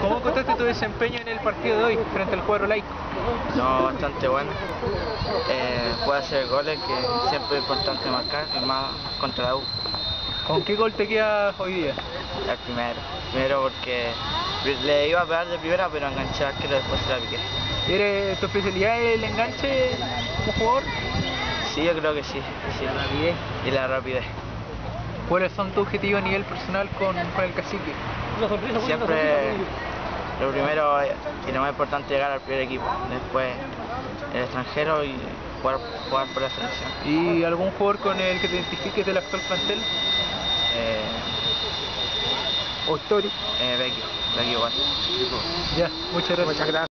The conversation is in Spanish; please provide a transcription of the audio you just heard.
¿Cómo contaste tu desempeño en el partido de hoy frente al cuadro laico? No, bastante bueno. Eh, puede hacer goles, que siempre es importante marcar, y más contra la U. ¿Con qué gol te quedas hoy día? El primero. Primero porque le iba a pegar de primera, pero enganché al arquero después se la piqué. ¿Eres tu especialidad el enganche como jugador? Sí, yo creo que sí. sí. La rapidez. Y la rapidez. ¿Cuáles son tus objetivos a nivel personal con, con el cacique? Siempre lo primero y lo más importante es llegar al primer equipo, después el extranjero y jugar, jugar por la selección. ¿Y algún jugador con el que te identifiques del actual plantel? Eh, ¿O Story? eh, Vecchio, Vecchio igual. Ya, muchas gracias. Muchas gracias.